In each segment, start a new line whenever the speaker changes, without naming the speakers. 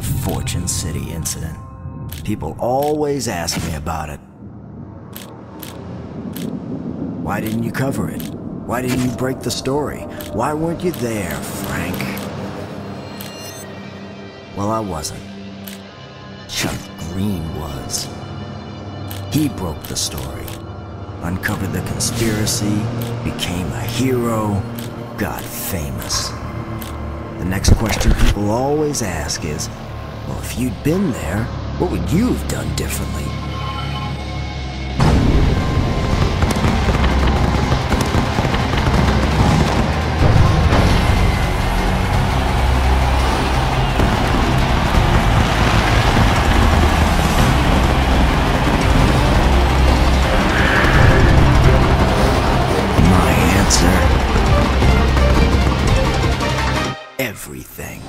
City incident. People always ask me about it. Why didn't you cover it? Why didn't you break the story? Why weren't you there, Frank? Well, I wasn't. Chuck Greene was. He broke the story, uncovered the conspiracy, became a hero, got famous. The next question people always ask is, well, if you'd been there, what would you have done differently? Everything.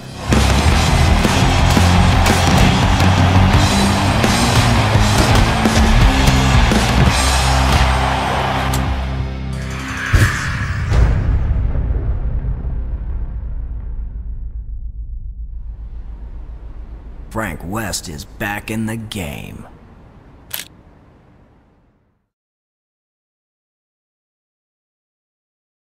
Frank West is back in the game.